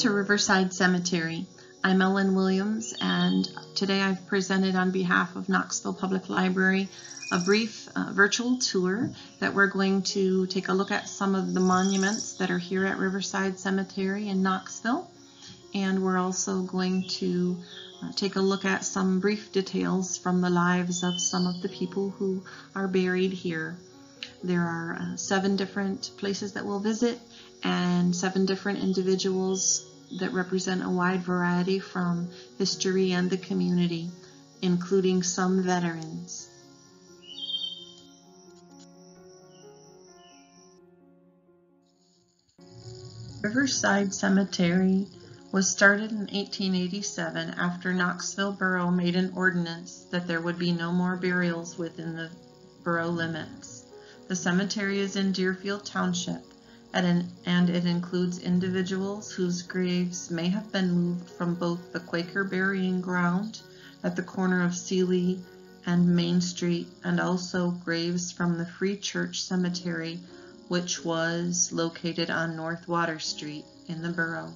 To Riverside Cemetery. I'm Ellen Williams, and today I've presented on behalf of Knoxville Public Library a brief uh, virtual tour that we're going to take a look at some of the monuments that are here at Riverside Cemetery in Knoxville. And we're also going to uh, take a look at some brief details from the lives of some of the people who are buried here. There are uh, seven different places that we'll visit and seven different individuals that represent a wide variety from history and the community, including some veterans. Riverside Cemetery was started in 1887 after Knoxville Borough made an ordinance that there would be no more burials within the borough limits. The cemetery is in Deerfield Township and it includes individuals whose graves may have been moved from both the Quaker burying ground at the corner of Seeley and Main Street and also graves from the Free Church Cemetery which was located on North Water Street in the borough.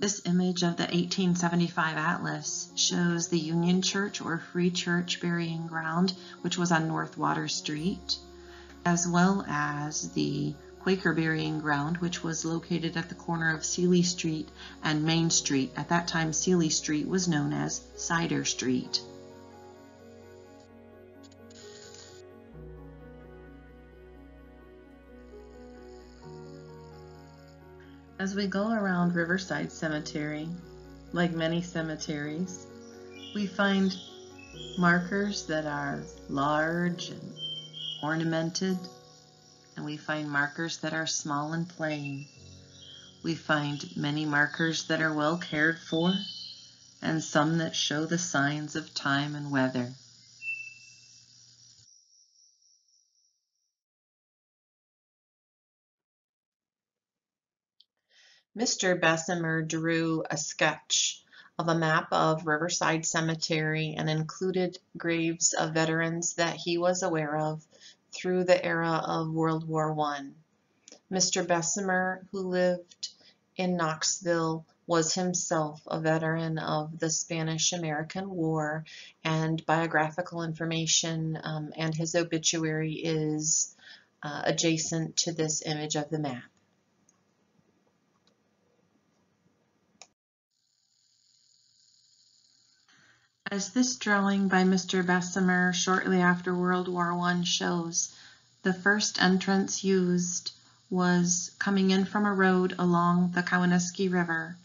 This image of the 1875 atlas shows the Union Church or Free Church burying ground, which was on North Water Street, as well as the Quaker burying ground, which was located at the corner of Seeley Street and Main Street. At that time, Seeley Street was known as Cider Street. As we go around Riverside Cemetery, like many cemeteries, we find markers that are large and ornamented, and we find markers that are small and plain. We find many markers that are well cared for, and some that show the signs of time and weather. Mr. Bessemer drew a sketch of a map of Riverside Cemetery and included graves of veterans that he was aware of through the era of World War I. Mr. Bessemer, who lived in Knoxville, was himself a veteran of the Spanish-American War and biographical information um, and his obituary is uh, adjacent to this image of the map. As this drawing by Mr. Bessemer shortly after World War I shows, the first entrance used was coming in from a road along the Cowanesque River,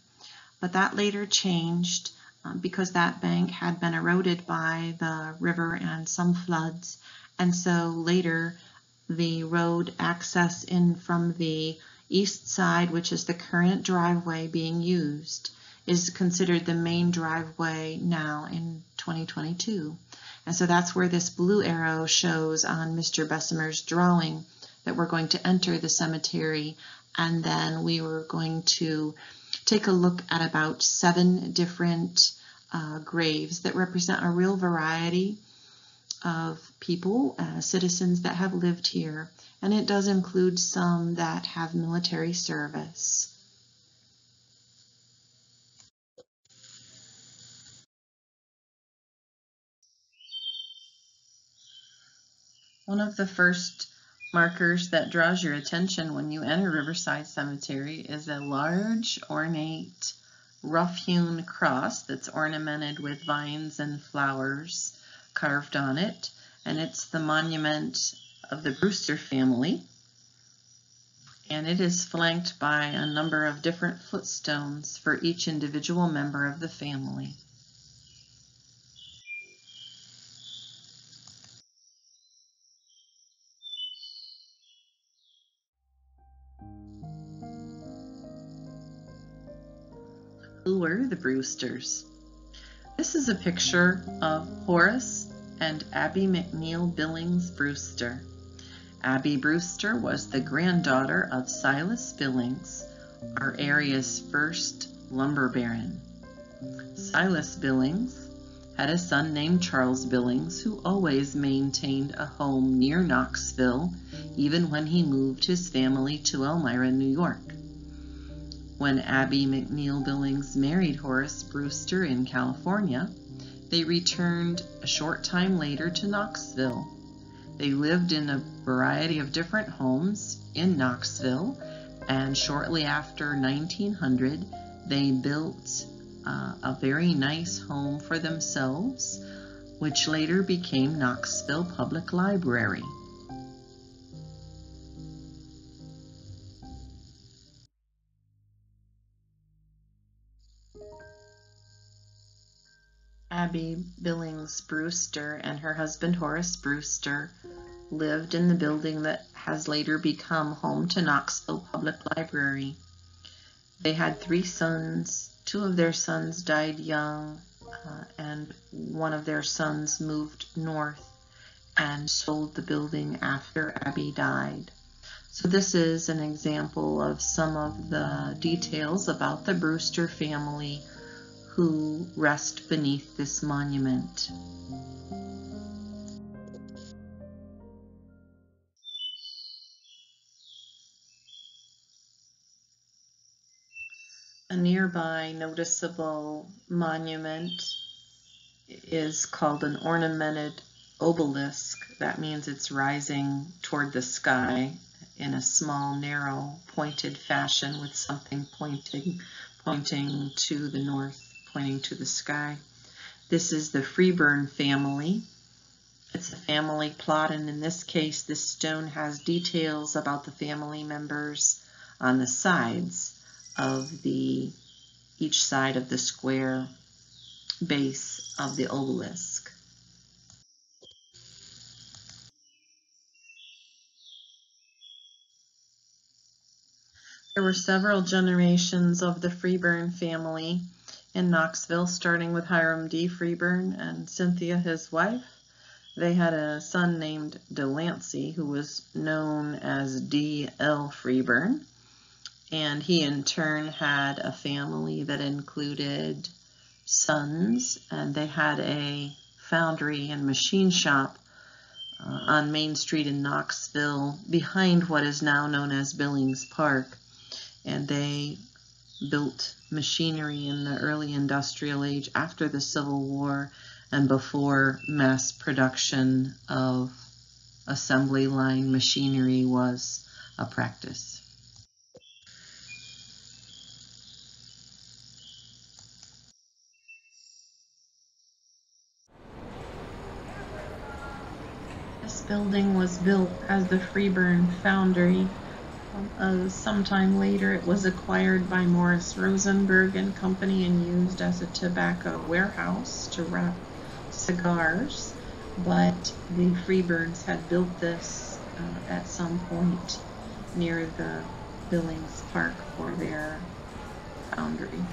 but that later changed um, because that bank had been eroded by the river and some floods, and so later the road access in from the east side, which is the current driveway being used, is considered the main driveway now in 2022. And so that's where this blue arrow shows on Mr. Bessemer's drawing that we're going to enter the cemetery and then we were going to take a look at about seven different uh, graves that represent a real variety of people, uh, citizens that have lived here, and it does include some that have military service. One of the first markers that draws your attention when you enter Riverside Cemetery is a large, ornate, rough-hewn cross that's ornamented with vines and flowers carved on it, and it's the monument of the Brewster family. And it is flanked by a number of different footstones for each individual member of the family. Who were the Brewsters? This is a picture of Horace and Abby McNeil Billings Brewster. Abby Brewster was the granddaughter of Silas Billings, our area's first lumber baron. Silas Billings had a son named Charles Billings who always maintained a home near Knoxville, even when he moved his family to Elmira, New York. When Abby McNeil Billings married Horace Brewster in California, they returned a short time later to Knoxville. They lived in a variety of different homes in Knoxville, and shortly after 1900, they built uh, a very nice home for themselves, which later became Knoxville Public Library. Abby Billings Brewster and her husband Horace Brewster lived in the building that has later become home to Knoxville Public Library. They had three sons. Two of their sons died young, uh, and one of their sons moved north and sold the building after Abby died. So this is an example of some of the details about the Brewster family who rest beneath this monument. A nearby noticeable monument is called an ornamented obelisk. That means it's rising toward the sky in a small, narrow, pointed fashion with something pointing, pointing to the north pointing to the sky. This is the Freeburn family. It's a family plot, and in this case, this stone has details about the family members on the sides of the each side of the square base of the obelisk. There were several generations of the Freeburn family in Knoxville, starting with Hiram D. Freeburn and Cynthia, his wife. They had a son named Delancey, who was known as D. L. Freeburn, and he in turn had a family that included sons, and they had a foundry and machine shop uh, on Main Street in Knoxville behind what is now known as Billings Park. And they built machinery in the early industrial age after the Civil War and before mass production of assembly line machinery was a practice. This building was built as the Freeburn Foundry uh, sometime later, it was acquired by Morris Rosenberg and Company and used as a tobacco warehouse to wrap cigars. But the Freeburns had built this uh, at some point near the Billings Park for their foundry.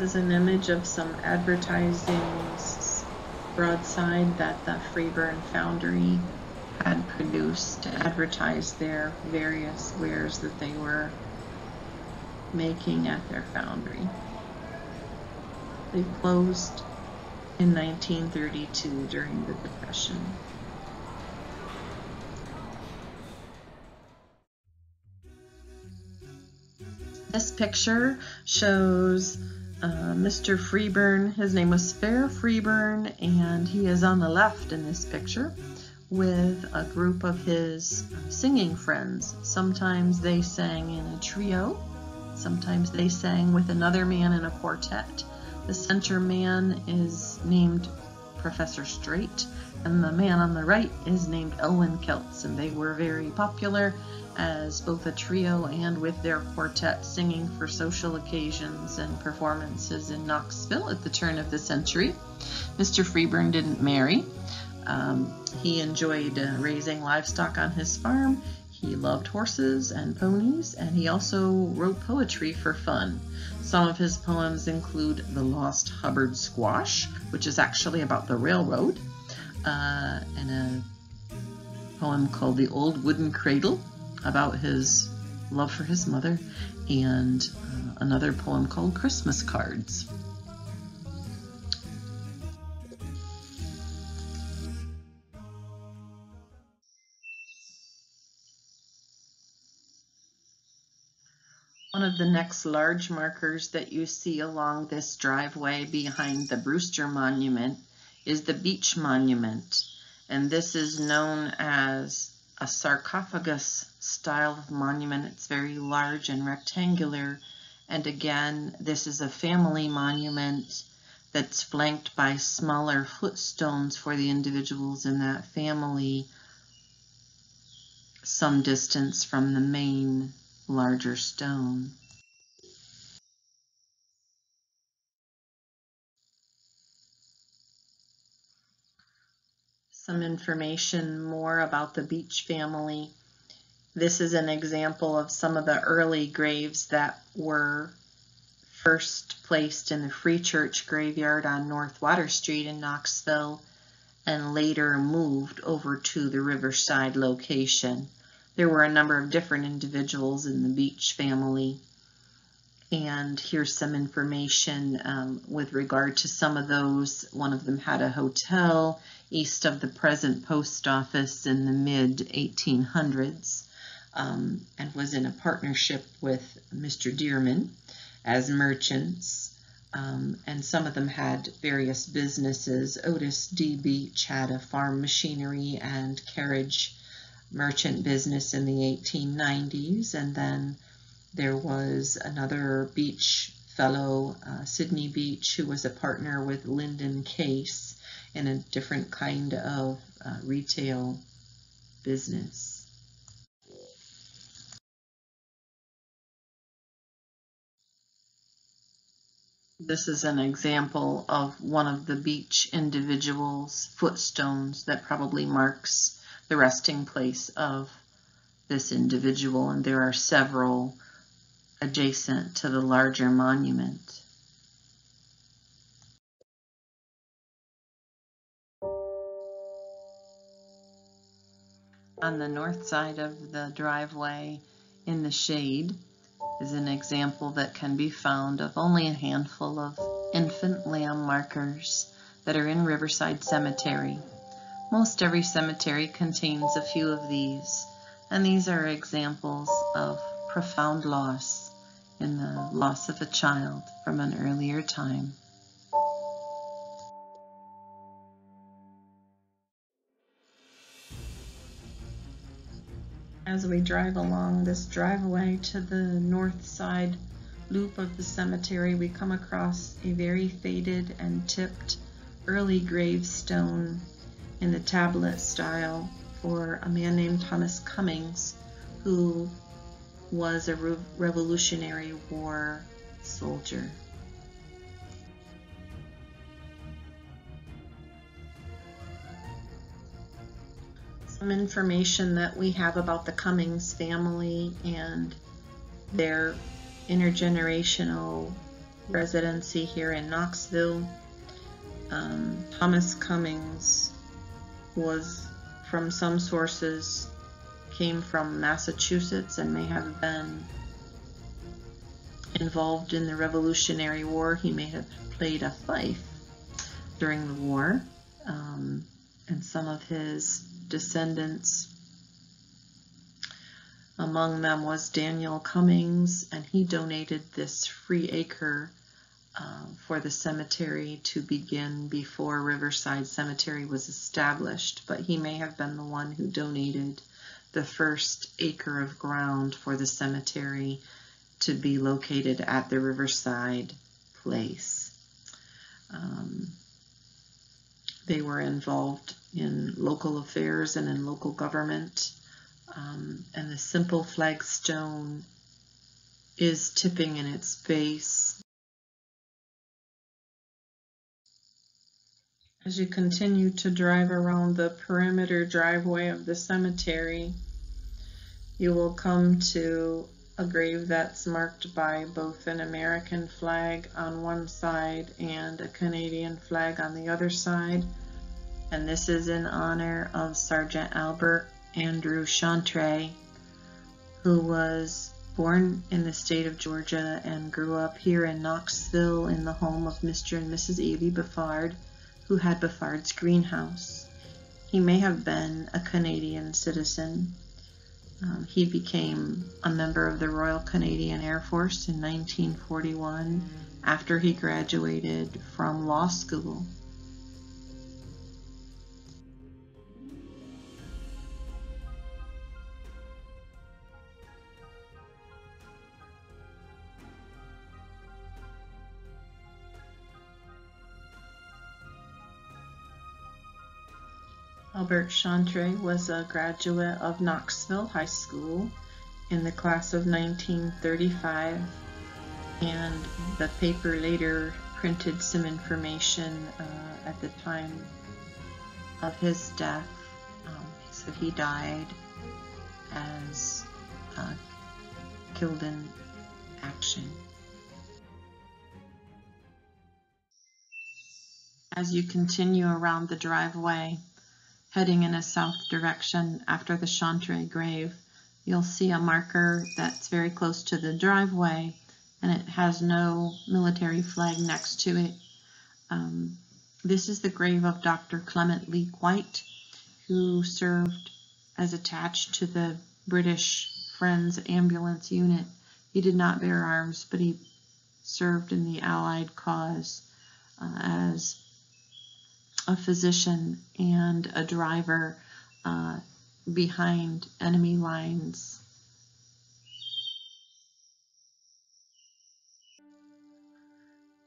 Is an image of some advertising broadside that the Freeburn Foundry had produced to advertise their various wares that they were making at their foundry. They closed in 1932 during the Depression. This picture shows uh, Mr. Freeburn. His name was Fair Freeburn, and he is on the left in this picture with a group of his uh, singing friends. Sometimes they sang in a trio, sometimes they sang with another man in a quartet. The center man is named Professor Straight, and the man on the right is named Elwyn Kelts, and they were very popular as both a trio and with their quartet singing for social occasions and performances in Knoxville at the turn of the century. Mr. Freeburn didn't marry. Um, he enjoyed uh, raising livestock on his farm. He loved horses and ponies, and he also wrote poetry for fun. Some of his poems include The Lost Hubbard Squash, which is actually about the railroad, uh, and a poem called The Old Wooden Cradle, about his love for his mother, and uh, another poem called Christmas Cards. One of the next large markers that you see along this driveway behind the Brewster Monument is the Beach Monument, and this is known as a sarcophagus style of monument. It's very large and rectangular, and again, this is a family monument that's flanked by smaller footstones for the individuals in that family some distance from the main larger stone. Some information more about the Beach family. This is an example of some of the early graves that were first placed in the Free Church graveyard on North Water Street in Knoxville and later moved over to the Riverside location. There were a number of different individuals in the Beach family. And here's some information um, with regard to some of those. One of them had a hotel east of the present post office in the mid 1800s um, and was in a partnership with Mr. Dearman as merchants. Um, and some of them had various businesses. Otis DB Beach had a farm machinery and carriage merchant business in the 1890s, and then there was another beach fellow, uh, Sidney Beach, who was a partner with Lyndon Case in a different kind of uh, retail business. This is an example of one of the beach individuals' footstones that probably marks the resting place of this individual, and there are several adjacent to the larger monument. On the north side of the driveway in the shade is an example that can be found of only a handful of infant lamb markers that are in Riverside Cemetery. Most every cemetery contains a few of these, and these are examples of profound loss in the loss of a child from an earlier time. As we drive along this driveway to the north side loop of the cemetery, we come across a very faded and tipped early gravestone in the tablet style for a man named Thomas Cummings, who was a Re Revolutionary War soldier. Some information that we have about the Cummings family and their intergenerational residency here in Knoxville. Um, Thomas Cummings was from some sources came from Massachusetts and may have been involved in the Revolutionary War. He may have played a fife during the war. Um, and some of his descendants, among them was Daniel Cummings, and he donated this free acre uh, for the cemetery to begin before Riverside Cemetery was established, but he may have been the one who donated the first acre of ground for the cemetery to be located at the Riverside place. Um, they were involved in local affairs and in local government, um, and the simple flagstone is tipping in its base As you continue to drive around the perimeter driveway of the cemetery, you will come to a grave that's marked by both an American flag on one side and a Canadian flag on the other side. And this is in honor of Sergeant Albert Andrew Chantre, who was born in the state of Georgia and grew up here in Knoxville in the home of Mr. and Mrs. Ely Buffard, who had Buffard's greenhouse. He may have been a Canadian citizen. Um, he became a member of the Royal Canadian Air Force in 1941 after he graduated from law school. Albert Chantre was a graduate of Knoxville High School in the class of 1935, and the paper later printed some information uh, at the time of his death. Um, so he died as uh, killed in action. As you continue around the driveway, heading in a south direction after the Chantre grave, you'll see a marker that's very close to the driveway and it has no military flag next to it. Um, this is the grave of Dr. Clement Leake White, who served as attached to the British Friends Ambulance Unit. He did not bear arms, but he served in the Allied cause uh, as a physician and a driver uh, behind enemy lines.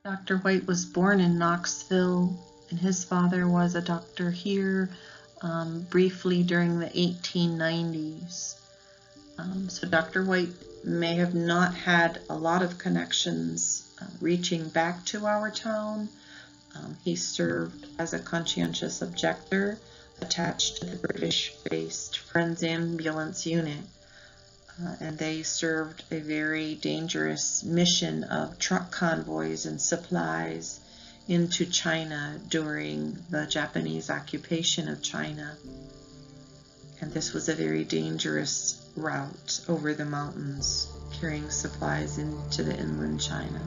Dr. White was born in Knoxville, and his father was a doctor here um, briefly during the 1890s. Um, so Dr. White may have not had a lot of connections uh, reaching back to our town, um, he served as a conscientious objector attached to the British-based Friends Ambulance Unit. Uh, and they served a very dangerous mission of truck convoys and supplies into China during the Japanese occupation of China. And this was a very dangerous route over the mountains, carrying supplies into the inland China.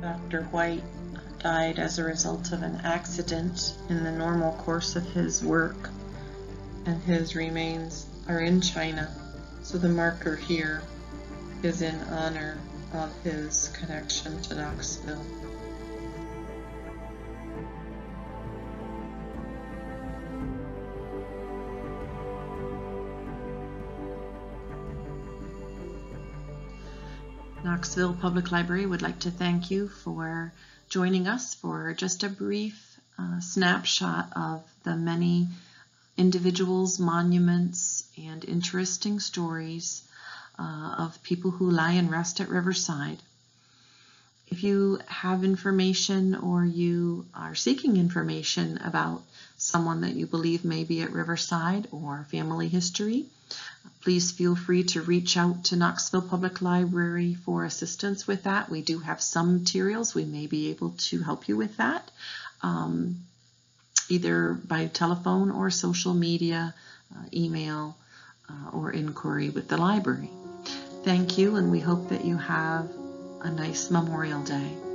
Dr. White died as a result of an accident in the normal course of his work, and his remains are in China. So the marker here is in honor of his connection to Knoxville. Knoxville Public Library would like to thank you for joining us for just a brief uh, snapshot of the many individuals, monuments, and interesting stories uh, of people who lie and rest at Riverside. If you have information or you are seeking information about someone that you believe may be at Riverside or family history, Please feel free to reach out to Knoxville Public Library for assistance with that. We do have some materials. We may be able to help you with that, um, either by telephone or social media, uh, email, uh, or inquiry with the library. Thank you, and we hope that you have a nice Memorial Day.